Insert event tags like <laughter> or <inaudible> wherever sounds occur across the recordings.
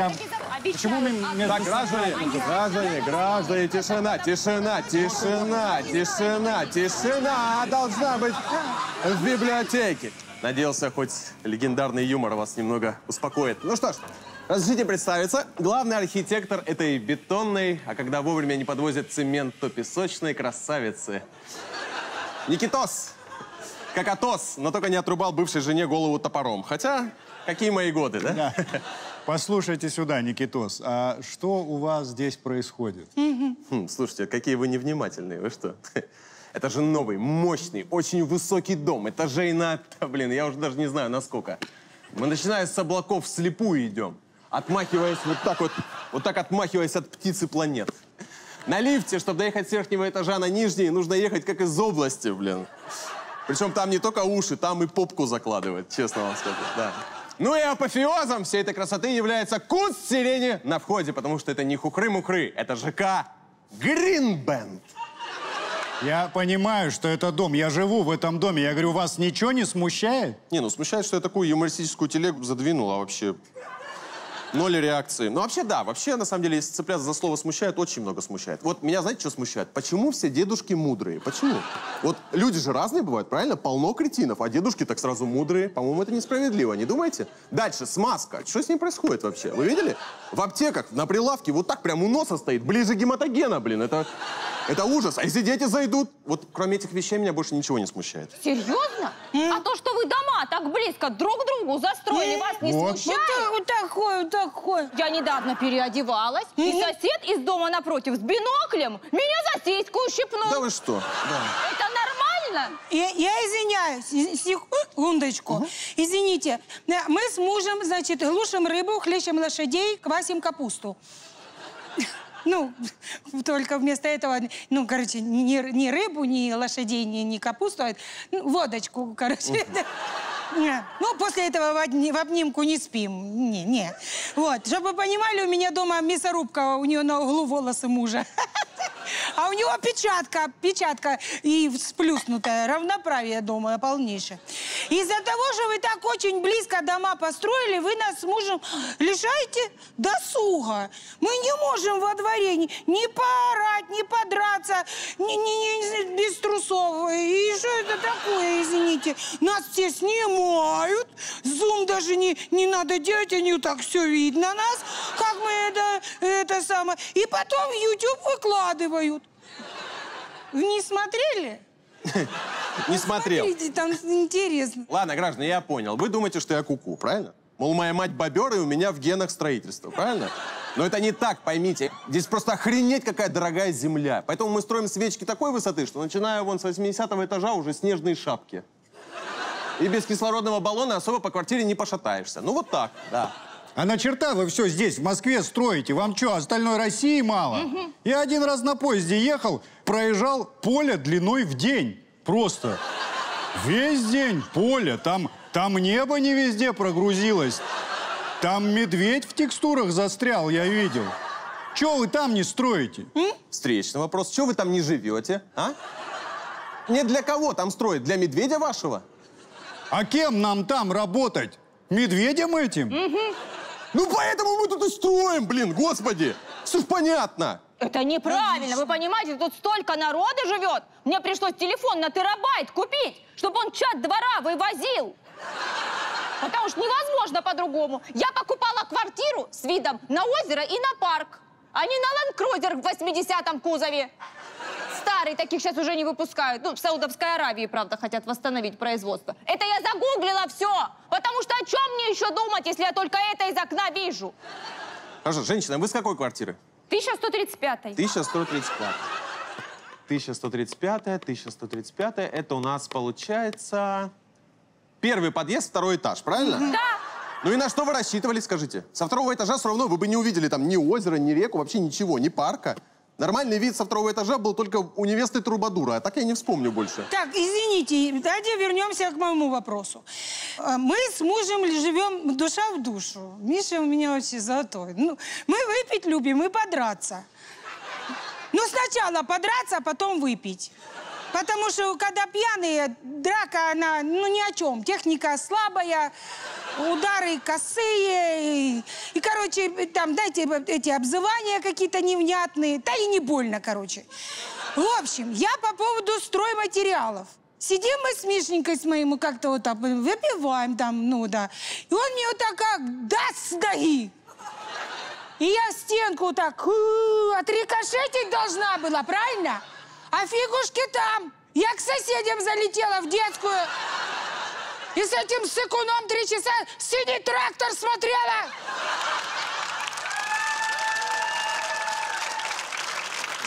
а почему Так, граждане, граждане, граждане, тишина, тишина, тишина, тишина, тишина должна быть в библиотеке. Надеялся, хоть легендарный юмор вас немного успокоит. Ну что ж, разрешите представиться. Главный архитектор этой бетонной, а когда вовремя не подвозят цемент, то песочной красавицы. Никитос. Как Атос, но только не отрубал бывшей жене голову топором. Хотя, какие мои годы, да? Да. Послушайте сюда, Никитос, а что у вас здесь происходит? Хм, слушайте, какие вы невнимательные, вы что? <laughs> Это же новый, мощный, очень высокий дом. Этажей на... да, Блин, я уже даже не знаю, насколько. Мы, начиная с облаков, вслепую идем. Отмахиваясь вот так вот, вот так отмахиваясь от птицы планет. На лифте, чтобы доехать с верхнего этажа на нижний, нужно ехать как из области, блин. Причем там не только уши, там и попку закладывать, честно вам скажу, да. Ну и апофеозом всей этой красоты является куст сирени на входе, потому что это не хухры-мухры, это ЖК Гринбенд. Я понимаю, что это дом. Я живу в этом доме. Я говорю, вас ничего не смущает? Не, ну смущает, что я такую юмористическую телегу задвинул, а вообще ноль реакции. Ну вообще да, вообще на самом деле, если цепляться за слово смущает, очень много смущает. Вот меня знаете, что смущает? Почему все дедушки мудрые? Почему? Вот люди же разные бывают, правильно? Полно кретинов, а дедушки так сразу мудрые. По-моему, это несправедливо, не думаете? Дальше, смазка. Что с ней происходит вообще? Вы видели? В аптеках на прилавке вот так прям у носа стоит, ближе гематогена, блин. Это, это ужас. А если дети зайдут? Вот кроме этих вещей меня больше ничего не смущает. Серьезно? А то, что вы дома так близко друг к другу застроили, вас не Вот. смущает? Вот такой, вот такой. Я недавно переодевалась, и сосед из дома напротив с биноклем меня за сиську ущипнул. Да вы что? Да. Это нормально? Я, я извиняюсь, и- секундочку. Извините, э, мы с мужем, значит, глушим рыбу, хлещем лошадей, квасим капусту. <laughs> Ну, <laughs> только вместо этого, ну, короче, ни, ни рыбу, ни лошадей, ни, ни капусту, а ну, водочку, короче. <laughs> Не. Ну, после этого в, в обнимку не спим. Не, не. Вот, чтобы вы понимали, у меня дома мясорубка, у нее на углу волосы мужа. А у него печатка, печатка и сплюснутая, равноправие дома полнейшее. Из-за того, что вы так очень близко дома построили, вы нас с мужем лишаете досуга. Мы не можем во дворе ни, ни поорать, ни подраться, ни, ни- ни- без трусов. И что это такое, извините? Нас все снимают, зум даже не, не надо делать, они так все видно нас, как мы это, это самое. И потом YouTube выкладывают. Вы не смотрели? Не смотрел. Смотрите, там интересно. Ладно, граждане, я понял. Вы думаете, что я куку, правильно? Мол, моя мать бобер, и у меня в генах строительство, правильно? Но это не так, поймите. Здесь просто охренеть какая дорогая земля. Поэтому мы строим свечки такой высоты, что начиная вон с 80 этажа уже снежные шапки. И без кислородного баллона особо по квартире не пошатаешься. Ну вот так, да. А на черта вы все здесь, в Москве, строите? Вам что, остальной России мало? Я один раз на поезде ехал, проезжал поле длиной в день. Просто. Весь день поле. Там, там небо не везде прогрузилось. Там медведь в текстурах застрял, я видел. Че вы там не строите? Встречный вопрос. Чего вы там не живете, а? Не для кого там строить? Для медведя вашего? А кем нам там работать? Медведем этим? Ну поэтому мы тут и строим, блин, господи! Все ж понятно. Это неправильно, вы понимаете, тут столько народа живет. Мне пришлось телефон на терабайт купить, чтобы он чат двора вывозил. Потому что невозможно по-другому. Я покупала квартиру с видом на озеро и на парк, а не на ленд-крузер в 80-м кузове. Старый таких сейчас уже не выпускают. Ну, в Саудовской Аравии, правда, хотят восстановить производство. Это я загуглила все. Потому что о чем мне еще думать, если я только это из окна вижу? Хорошо, женщина, вы с какой квартиры? 1135 1135. 1135, 1135. Это у нас получается первый подъезд, второй этаж, правильно? Да. Ну и на что вы рассчитывали, скажите? Со второго этажа все равно вы бы не увидели там ни озера, ни реку, вообще ничего, ни парка. Нормальный вид со второго этажа был только у невесты Трубадура, а так я не вспомню больше. Так, извините, давайте вернемся к моему вопросу. А, Мы с мужем живем душа в душу. Миша у меня вообще золотой. Ну, мы выпить любим и подраться. Ну, сначала подраться, а потом выпить. Потому что когда пьяные, драка, она, ну, ни о чем. Техника слабая, удары косые. И, и, короче, там, дайте эти обзывания какие-то невнятные. Да и не больно, короче. В общем, я по поводу стройматериалов. Сидим мы с Мишенькой с моим, как-то вот так выпиваем там, ну да. И он мне вот так как даст с. И я в стенку вот так отрикошетить должна была, правильно? А фигушки там. Я к соседям залетела в детскую. И с этим сыкуном три часа синий трактор смотрела.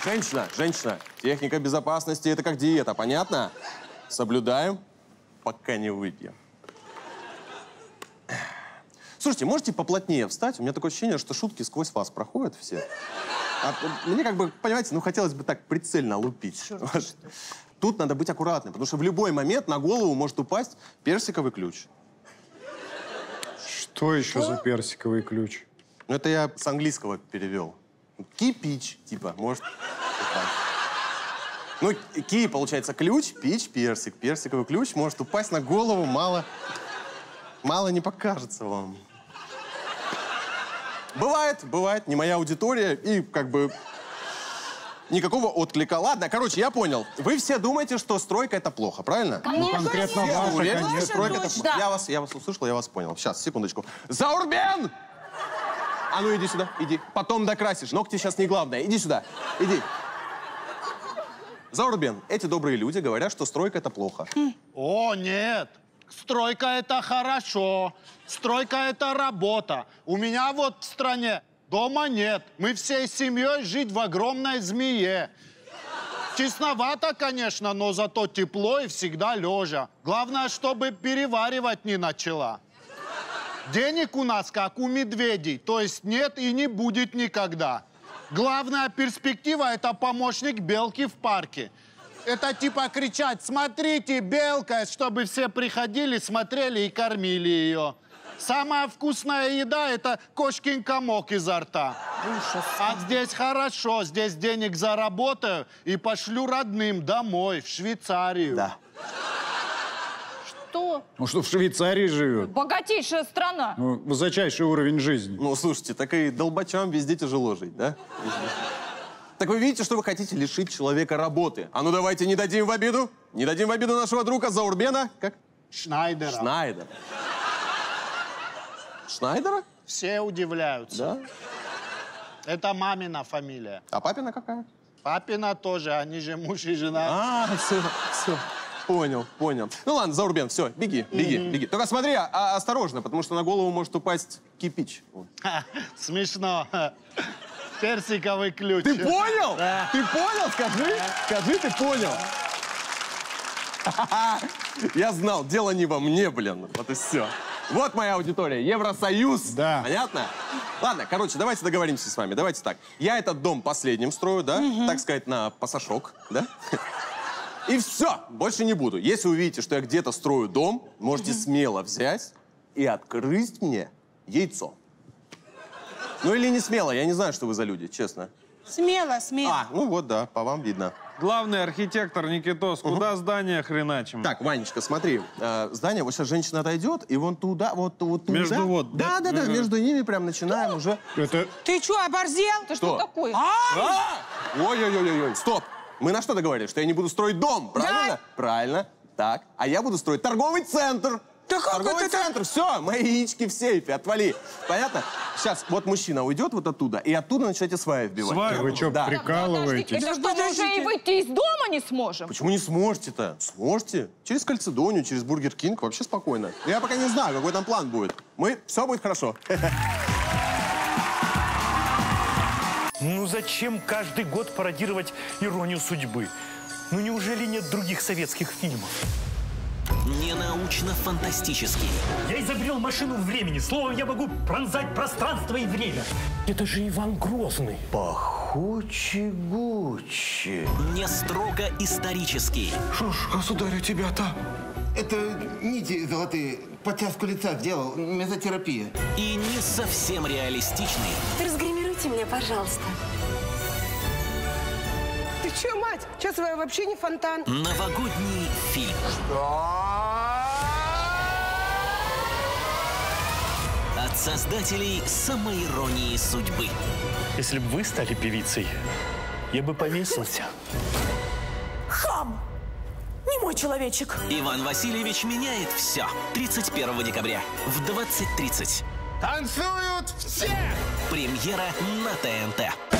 Женщина, женщина, техника безопасности – это как диета, понятно? Соблюдаем, пока не выпьем. Слушайте, можете поплотнее встать? У меня такое ощущение, что шутки сквозь вас проходят все. А мне как бы, понимаете, ну хотелось бы так прицельно лупить. Тут надо быть аккуратным, потому что в любой момент на голову может упасть персиковый ключ. Что еще за персиковый ключ? Ну, это я с английского перевел. Кипич, типа, может упасть. Ну, ки, получается, ключ, пич, персик. Персиковый ключ может упасть на голову, мало... Мало не покажется вам. Бывает, бывает, не моя аудитория, и как бы никакого отклика. Ладно, короче, я понял. Вы все думаете, что стройка это плохо, правильно? Ну, конкретно Я ваша, уверен, конечно. стройка это точно. плохо. Я вас, я вас услышал, я вас понял. Сейчас, секундочку. Заурбен! А ну иди сюда, иди. Потом докрасишь. Ногти сейчас не главное. Иди сюда, иди. Заурбен, эти добрые люди говорят, что стройка это плохо. О, нет. Стройка это хорошо. Стройка это работа. У меня вот в стране дома нет. Мы всей семьей жить в огромной змее. Тесновато, конечно, но зато тепло и всегда лежа. Главное, чтобы переваривать не начала. Денег у нас как у медведей, то есть нет и не будет никогда. Главная перспектива – это помощник белки в парке. Это типа кричать «Смотрите, белка!», чтобы все приходили, смотрели и кормили ее. Самая вкусная еда – это кошкин комок изо рта. А здесь хорошо, здесь денег заработаю и пошлю родным домой, в Швейцарию. Да. Что? Ну что, в Швейцарии живет? Богатейшая страна. Ну, высочайший уровень жизни. Ну, слушайте, так и долбачам везде тяжело жить, да? Так вы видите, что вы хотите лишить человека работы. А ну давайте не дадим в обиду. Не дадим в обиду нашего друга Заурбена. Как? Шнайдера. Шнайдер. Шнайдера? Все удивляются. Да. Это мамина фамилия. А папина какая? Папина тоже, они же муж и жена. А, все, все. Понял, понял. Ну ладно, Заурбен, все, беги, беги, беги. Только смотри, а- а- осторожно, потому что на голову может упасть кипич. Смешно. Персиковый ключ. Ты понял? Да. Ты понял? Скажи, скажи, ты понял. <laughs> Я знал, дело не во мне, блин. Вот и все. Вот моя аудитория. Евросоюз. Да. Понятно? Ладно, короче, давайте договоримся с вами. Давайте так. Я этот дом последним строю, да? Так сказать, на пасашок, да? И все, больше не буду. Если увидите, что я где-то строю дом, можете смело взять и открыть мне яйцо. Ну или не смело, я не знаю, что вы за люди, честно. Смело, смело. А, ну вот, да, по вам видно. Главный архитектор Никитос, куда здание хреначим? Так, Ванечка, смотри, э, здание, вот сейчас женщина отойдет, и вон туда, вот, вот туда. Между вот, Да, да, да, Ага. между ними прям начинаем уже. Это Ты что, оборзел? Ты что Что? такое? А! Ой-ой-ой-ой, стоп! Мы на что договорились? Что я не буду строить дом, правильно? Правильно. Так, а я буду строить торговый центр. Да как торговый это центр, все, мои яички в сейфе, отвали. Понятно? Сейчас, вот мужчина уйдет вот оттуда, и оттуда начнете сваи вбивать. Сваи? вы что, Да. прикалываетесь? Это Да что, мы уже и выйти из дома не сможем? Почему не сможете-то? Сможете. Через Кальцедонию, через Burger King, вообще спокойно. Я пока не знаю, какой там план будет. Мы, все будет хорошо. Ну зачем каждый год пародировать иронию судьбы? Ну неужели нет других советских фильмов? Ненаучно-фантастический. Я изобрел машину времени. Словом, я могу пронзать пространство и время. Это же Иван Грозный. Пахучи-гучи. Не строго исторический. Что ж, государь, у тебя-то? Это нити золотые, подтяжку лица сделал, мезотерапия. И не совсем реалистичный. Разгримируйте меня, пожалуйста. Ты что, мать? Сейчас вообще не фонтан. Новогодний фильм. От создателей самоиронии судьбы. Если бы вы стали певицей, я бы повесился. Хам! Не мой человечек. Иван Васильевич меняет все. 31 декабря в 20.30. Танцуют все! Премьера на ТНТ.